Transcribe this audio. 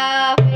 love.